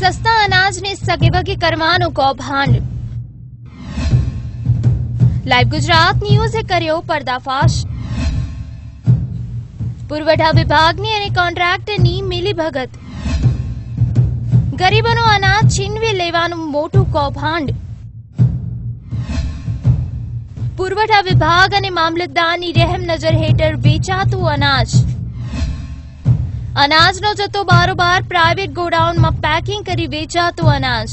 સસ્તા અનાજને સગેવગે કરવાનું કૌભાંડ લાઈવ ગુજરાત ન્યૂઝે કર્યો પર્દાફાશ પુરવઠા વિભાગની અને કોન્ટ્રાક્ટરની મિલીભગત ગરીબોનો અનાજ છીનવી લેવાનું મોટું કૌભાંડ પુરવઠા વિભાગ અને મામલતદારની રહેમ નજર હેઠળ વેચાતું અનાજ અનાજનો જથ્થો બારોબાર પ્રાઇવેટ ગોડાઉનમાં પેકિંગ કરી વેચાતું અનાજ.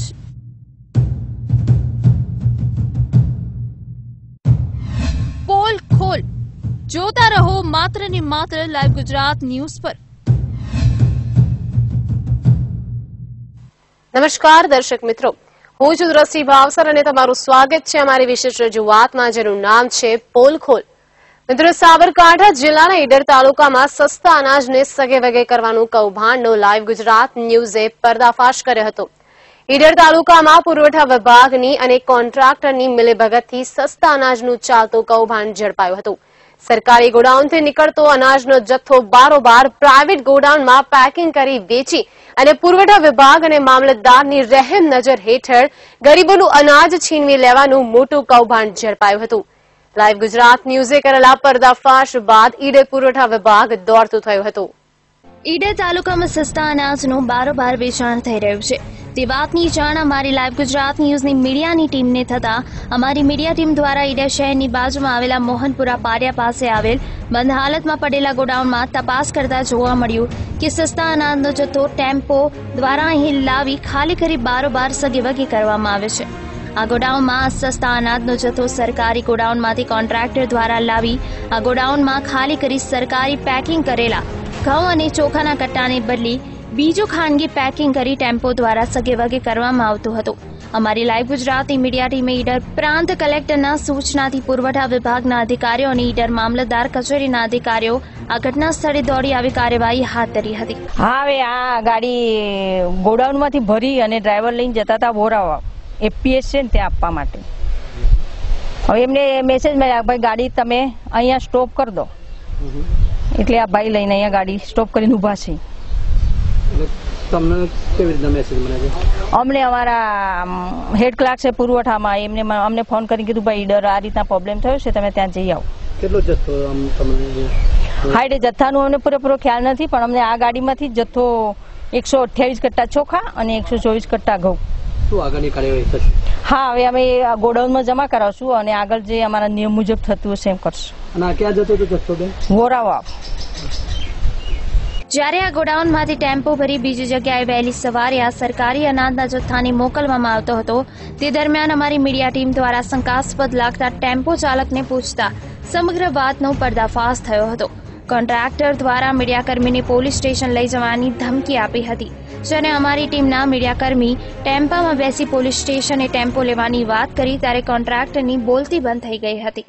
પોલ ખોલ. જોતા રહો માત્ર ને માત્ર લાઈવ ગુજરાત ન્યૂઝ પર. નમસ્કાર દર્શક મિત્રો. હું છું દ્રષ્ટિ ભાવસર અને તમારું સ્વાગત છે અમારી વિશેષ રજૂઆતમાં, જેનું નામ છે પોલખોલ મિત્રો સાબરકાંઠા જિલ્લાના ઈડર તાલુકામાં સસ્તા અનાજને સગે વગે કરવાનું કૌભાંડનો લાઈવ ગુજરાત ન્યૂઝે પર્દાફાશ કર્યો હતો. ઈડર તાલુકામાં પુરવઠા વિભાગની અને કોન્ટ્રાક્ટરની મિલેભગતથી સસ્તા અનાજનું ચાલતું કૌભાંડ ઝડપાયું હતું. સરકારી ગોડાઉનથી નીકળતો અનાજનો જથ્થો બારોબાર પ્રાઇવેટ ગોડાઉનમાં પેકિંગ કરી વેચી અને પુરવઠા વિભાગ અને મામલતદારની રહેમ નજર હેઠળ ગરીબોનું અનાજ છીનવી લેવાનું મોટું કૌભાંડ ઝડપાયું હતું. લાઈવ ગુજરાત ન્યૂઝે કરેલા પર્દાફાશ બાદ ઈડે પુરવઠા વિભાગ દોડતું થયું હતું. ઈડે તાલુકામાં સસ્તા અનાજનું બારોબાર વેચાણ થઈ રહ્યું છે. તે વાતની જાણ અમારી લાઈવ ગુજરાત ન્યૂઝની મીડિયાની ટીમને થતા અમારી મીડિયા ટીમ દ્વારા ઈડે શહેરની બાજુમાં આવેલા મોહનપુરા પારિયા પાસે આવેલ બંધ હાલતમાં પડેલા ગોડાઉનમાં તપાસ કરતા જોવા મળ્યું કે સસ્તા અનાજનો જથ્થો ટેમ્પો દ્વારા અહીં લાવી ખાલી કરી બારોબાર સગીવગી કરવામાં આવે છે. આ ગોડાઉનમાં સસ્તા અનાજનો જથ્થો સરકારી ગોડાઉનમાંથી કોન્ટ્રાક્ટર દ્વારા લાવી આ ગોડાઉનમાં ખાલી કરી સરકારી પેકિંગ કરેલા ઘઉં અને ચોખાના કટ્ટાને બદલી બીજું ખાનગી પેકિંગ કરી ટેમ્પો દ્વારા સગેવગે કરવામાં આવતું હતું. અમારી લાઈવ ગુજરાતી મીડિયા ટીમે ઈડર પ્રાંત કલેક્ટરના સૂચનાથી પુરવઠા વિભાગના અધિકારીઓ અને ઈડર મામલતદાર કચેરીના અધિકારીઓ આ ઘટના સ્થળે દોડી આવી કાર્યવાહી હાથ ધરી હતી. હવે આ ગાડી ગોડાઉનમાંથી ભરી અને ડ્રાઈવર લઈને જતા હતા બોરાવા એપીએસ છે ને ત્યાં આપવા માટે. હવે એમને મેસેજ મળ્યા ભાઈ ગાડી તમે અહીંયા સ્ટોપ કરી દો. એટલે આ ભાઈ લઈને અહીંયા ગાડી સ્ટોપ કરીને ઊભા છે. તમને કેવી રીતના મેસેજ મળે છે? અમને અમારા હેડ ક્લાર્ક છે પુરવઠામાં એમને અમને ફોન કરી કીધું ભાઈ ડર આ રીતના પ્રોબ્લેમ થયો છે તમે ત્યાં જઈ આવો. કેટલો જથ્થો આમ તમને જથ્થાનું અમને પૂરેપૂરો ખ્યાલ નથી પણ અમને આ ગાડીમાંથી જથ્થો એકસો અઠ્યાવીસ કટ્ટા ચોખા અને એકસો ચોવીસ કટ્ટા ઘઉં. શું આગળની કાર્યવાહી થશે? હા હવે અમે આ ગોડાઉનમાં જમા કરાવશું અને આગળ જે અમારા નિયમ મુજબ થતું હશે એમ કરશું. અને આ ક્યાં જતો હતો જથ્થો બેન? વોરાવા જ્યારે આ ગોડાઉનમાંથી ટેમ્પો ભરી બીજી જગ્યાએ વહેલી સવારે આ સરકારી અનાજના જથ્થાને મોકલવામાં આવતો હતો તે દરમિયાન અમારી મીડિયા ટીમ દ્વારા શંકાસ્પદ લાગતા ટેમ્પો ચાલકને પૂછતા સમગ્ર વાતનો પર્દાફાશ થયો હતો. કોન્ટ્રાક્ટર દ્વારા મીડિયાકર્મીને પોલીસ સ્ટેશન લઈ જવાની ધમકી આપી હતી. જેને અમારી ટીમના મીડિયાકર્મી ટેમ્પામાં બેસી પોલીસ સ્ટેશને ટેમ્પો લેવાની વાત કરી, ત્યારે કોન્ટ્રાક્ટરની બોલતી બંધ થઈ ગઈ હતી.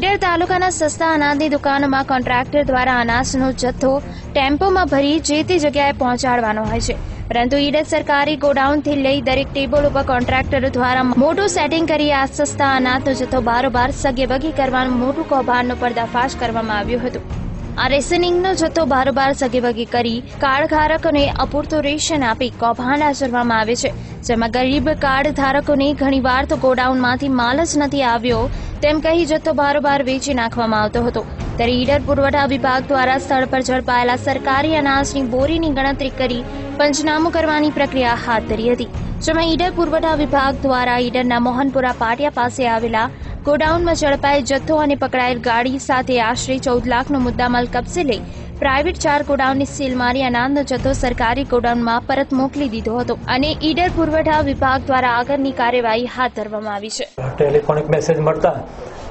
ઈડર તાલુકાના સસ્તા અનાજની દુકાનોમાં કોન્ટ્રાક્ટર દ્વારા અનાજનો જથ્થો ટેમ્પોમાં ભરી જે તે જગ્યાએ પહોંચાડવાનો હોય છે. પરંતુ ઈડર સરકારી ગોડાઉનથી લઈ દરેક ટેબલ ઉપર કોન્ટ્રાક્ટરો દ્વારા મોટું સેટિંગ કરી આ સસ્તા અનાજનો જથ્થો બારોબાર સગેબગી કરવાનું મોટું કૌભાંડનો પર્દાફાશ કરવામાં આવ્યું હતું. આ રેસનિંગનો જથ્થો બારોબાર સગીવગી કરી કાર્ડ ધારકોને અપૂરતું રેશન આપી કૌભાંડ આચરવામાં આવે છે. જેમાં ગરીબ કાર્ડ ધારકોને ઘણીવાર તો ગોડાઉનમાંથી માલ જ નથી આવ્યો તેમ કહી જથ્થો બારોબાર વેચી નાખવામાં આવતો હતો. ત્યારે ઈડર પુરવઠા વિભાગ દ્વારા સ્થળ પર ઝડપાયેલા સરકારી અનાજની બોરીની ગણતરી કરી પંચનામું કરવાની પ્રક્રિયા હાથ ધરી હતી. જેમાં ઈડર પુરવઠા વિભાગ દ્વારા ઈડરના મોહનપુરા પાટિયા પાસે આવેલા ગોડાઉનમાં ઝડપાયેલ જથ્થો અને પકડાયેલ ગાડી સાથે આશરે ચૌદ લાખનો મુદ્દામાલ કબજે લઈ પ્રાઇવેટ ચાર ગોડાઉનની સીલ મારી અનાજનો જથ્થો સરકારી ગોડાઉનમાં પરત મોકલી દીધો હતો અને ઈડર પુરવઠા વિભાગ દ્વારા આગળની કાર્યવાહી હાથ ધરવામાં આવી છે. ટેલિફોનિક મેસેજ મળતા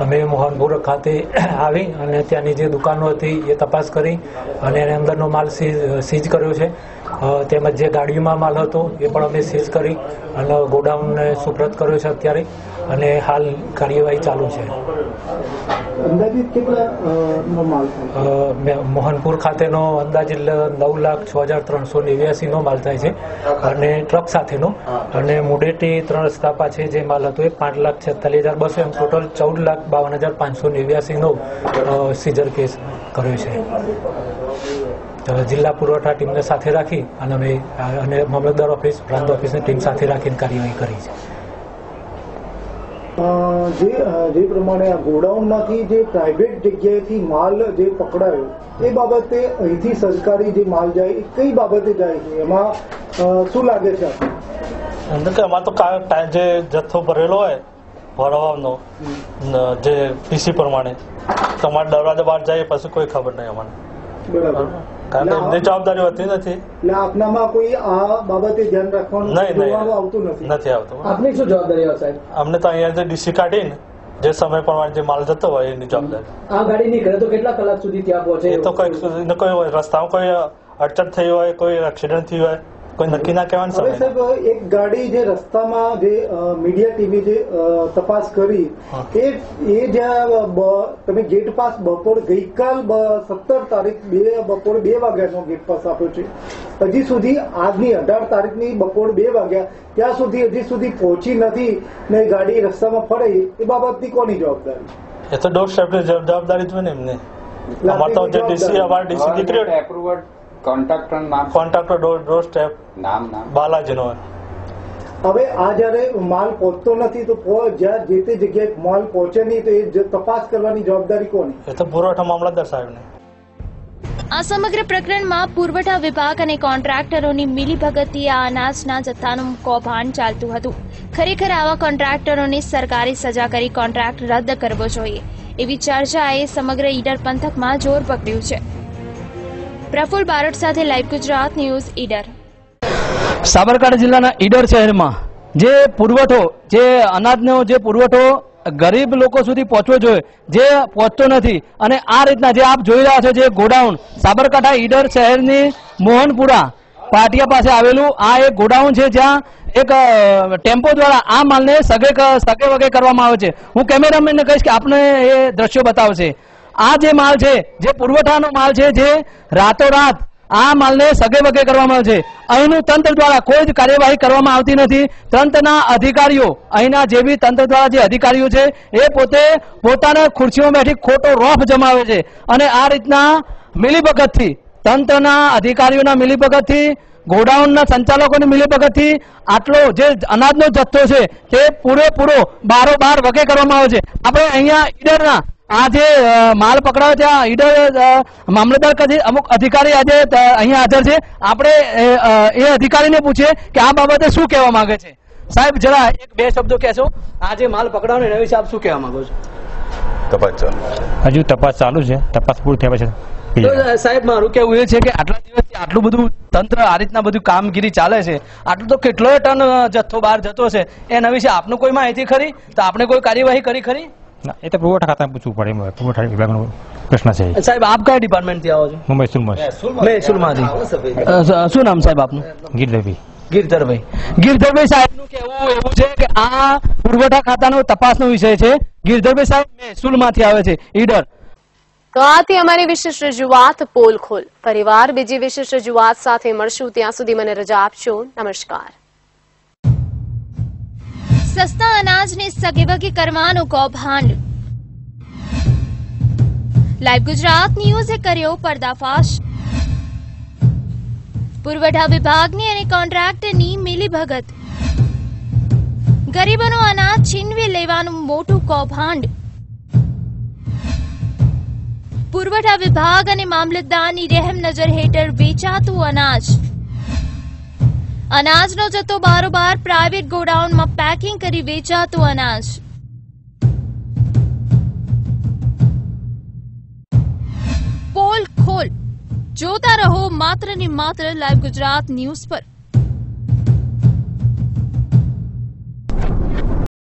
અમે મોહનપુર ખાતે આવી અને ત્યાંની જે દુકાનો હતી એ તપાસ કરી અને એને અંદરનો માલ સીઝ કર્યો છે. તેમજ જે ગાડીમાં માલ હતો એ પણ અમે સીઝ કરી અને ગોડાઉનને સુપ્રત કર્યો છે અત્યારે અને હાલ કાર્યવાહી ચાલુ છે. મોહનપુર ખાતેનો અંદાજિત નવ લાખ છ હજાર ત્રણસો નેવ્યાસી નો માલ થાય છે અને ટ્રક સાથેનો અને મુડેટી ત્રણ સ્થાપા છે જે માલ હતો એ પાંચ લાખ છેતાલીસ હજાર બસો એમ ટોટલ ચૌદ લાખ બાવન હજાર પાંચસો નેવ્યાસીનો સીઝર કેસ કર્યો છે. જિલ્લા પુરવઠા ટીમને સાથે રાખી અને અમે અને મામલતદાર ઓફિસ પ્રાંત ઓફિસની ટીમ સાથે રાખીને કાર્યવાહી કરી છે. જે જે પ્રમાણે આ ગોડાઉનમાંથી જે પ્રાઇવેટ જગ્યાએથી માલ જે પકડાયો એ બાબતે અહીંથી સરકારી જે માલ જાય એ કઈ બાબતે જાય છે? એમાં શું લાગે છે? આપને? અંદર કે અમારે તો કા- ટા- જે જથ્થો ભરેલો હોય ભરવાનો જે પીસી પ્રમાણે. તમારે દરવાજા બહાર જાય પછી કોઈ ખબર નહીં અમને. કારણ કે એમની જવાબદારી હોતી નથી. એટલે આપનામાં કોઈ આ બાબતે ધ્યાન રાખવાનું નહીં આવતું નથી. નથી આવતું. આપની શું જવાબદારી સાહેબ? અમને તો અહીંયા જે ડીસી કાઢીને જે સમય પ્રમાણે જે માલ જતો હોય એની જવાબદારી. આ ગાડી નીકળે તો કેટલા કલાક સુધી ત્યાં પહોંચે? એ તો કોઈ કોઈ રસ્તામાં કોઈ અડચણ થઈ હોય કોઈ એક્સિડન્ટ થયું હોય કોઈ નક્કી ના કહેવાનું સમય સાહેબ એક ગાડી જે રસ્તામાં જે મીડિયા ટીવી જે તપાસ કરી એ એ જ્યાં તમે ગેટ પાસ બપોર ગઈકાલ સત્તર તારીખ બે બપોર બે વાગ્યાનો ગેટ પાસ આપ્યો છે. હજી સુધી આજની અઢાર તારીખની બપોર બે વાગ્યા ત્યાં સુધી હજી સુધી પહોંચી નથી ને ગાડી રસ્તામાં ફરે એ બાબતની કોની જવાબદારી? એ તો ડોર સાહેબ જવાબદારી જ ને એમને. અમારે તો જે ડીસી અમારે ડીસી દીકરી એપ્રુવડ કોન્ટ્રાક્ટર નામ કોન્ટ્રાક્ટર ડોર ડોર સ્ટેપ. નામ નામ. બાલાજીનો. હવે આ જયારે માલ પહોંચતો નથી તો જ્યાં જે તે જગ્યાએ માલ પહોંચે નહીં તો એ તપાસ કરવાની જવાબદારી કોની? એ તો પુરવઠા મામલતદાર સાહેબને. આ સમગ્ર પ્રકરણમાં પુરવઠા વિભાગ અને કોન્ટ્રાક્ટરોની મિલીભગતથી આ અનાજના જથ્થાનું કૌભાંડ ચાલતું હતું. ખરેખર આવા કોન્ટ્રાક્ટરોને સરકારી સજા કરી કોન્ટ્રાક્ટ રદ કરવો જોઈએ. એવી ચર્ચાએ સમગ્ર ઈડર પંથકમાં જોર પકડ્યું છે. પ્રફુલ બારોટ સાથે લાઈવ ગુજરાત ન્યૂઝ ઈડર. સાબરકાંઠા જિલ્લાના ઈડર શહેરમાં જે પુરવઠો, જે અનાજનો જે પુરવઠો ગરીબ લોકો સુધી પહોંચવો જોઈએ, જે પહોંચતો નથી અને આ રીતના જે આપ જોઈ રહ્યા છો જે ગોડાઉન, સાબરકાંઠા ઈડર શહેરની મોહનપુરા પાટિયા પાસે આવેલું આ એક ગોડાઉન છે જ્યાં એક ટેમ્પો દ્વારા આ માલને સગે સગે વગે કરવામાં આવે છે. હું કેમેરામેનને કહીશ કે આપને એ દ્રશ્યો બતાવશે. આ જે માલ છે, જે પુરવઠાનો માલ છે, જે રાતોરાત આ માલને સગે વગે કરવામાં આવે છે. અહીંનું તંત્ર દ્વારા કોઈ જ કાર્યવાહી કરવામાં આવતી નથી. તંત્રના અધિકારીઓ, અહીંના જે બી તંત્ર દ્વારા જે અધિકારીઓ છે, એ પોતે પોતાના ખુરશીઓ બેઠી ખોટો રોફ જમાવે છે. અને આ રીતના મિલીભગતથી, તંત્રના અધિકારીઓના મિલીભગતથી, ગોડાઉનના સંચાલકોની મિલીભગતથી આટલો જે અનાજનો જથ્થો છે, તે પૂરેપૂરો બારોબાર વગે કરવામાં આવે છે. આપણે અહીંયા ઈડરના આ જે માલ પકડાયો છે આ ઈડર મામલતદાર કચેરી અમુક અધિકારી આજે અહીંયા હાજર છે. આપણે એ, અધિકારીને પૂછીએ કે આ બાબતે શું કહેવા માંગે છે. સાહેબ જરા એક બે શબ્દો કહેશો. આ જે માલ પકડાયો ને એના વિશે આપ શું કહેવા માંગો છો? તપાસ ચાલુ હજુ તપાસ ચાલુ છે. તપાસ પૂરી થયા પછી સાહેબ મારું કેવું એ છે કે આટલા દિવસથી આટલું બધું તંત્ર આ રીતના બધું કામગીરી ચાલે છે. આટલું તો કેટલોય ટન જથ્થો બહાર જતો છે એના વિશે આપનું કોઈ માહિતી ખરી? તો આપણે કોઈ કાર્યવાહી કરી ખરી? ના, એ તો પુરવઠા ખાતાને પૂછવું પડે પુરવઠા વિભાગનો પ્રશ્ન છે. સાહેબ આપ કયા ડિપાર્ટમેન્ટથી. આવો છો હું મહેસૂલમાં મહેસૂલમાંથી શું નામ સાહેબ આપનું? ગીરદેવી ગીરધરભાઈ. ગિરધરભાઈ સાહેબનું કહેવું એવું છે કે આ પુરવઠા ખાતાનો તપાસનો વિષય છે. ગિરધરભાઈ સાહેબ મહેસૂલમાંથી આવે છે. ઈડર. તો આથી અમારી વિશિષ્ટ રજૂઆત પોલ ખોલ. પરિવાર બીજી વિશિષ્ટ રજૂઆત સાથે મળશું. ત્યાં સુધી મને રજા આપશો નમસ્કાર. સસ્તા અનાજને સગેવગે કરવાનું કૌભાંડ લાઈવ ગુજરાત ન્યૂઝે કર્યો પર્દાફાશ પુરવઠા વિભાગની અને કોન્ટ્રાક્ટરની મિલીભગત ગરીબોનું અનાજ છીનવી લેવાનું મોટું કૌભાંડ પુરવઠા વિભાગ અને મામલતદારની રહેમ નજર હેઠળ વેચાતું અનાજ અનાજનો જથ્થો બારોબાર પ્રાઇવેટ ગોડાઉનમાં પેકિંગ કરી વેચાતું અનાજ. પોલ ખોલ. જોતા રહો માત્ર ને માત્ર લાઈવ ગુજરાત ન્યૂઝ પર.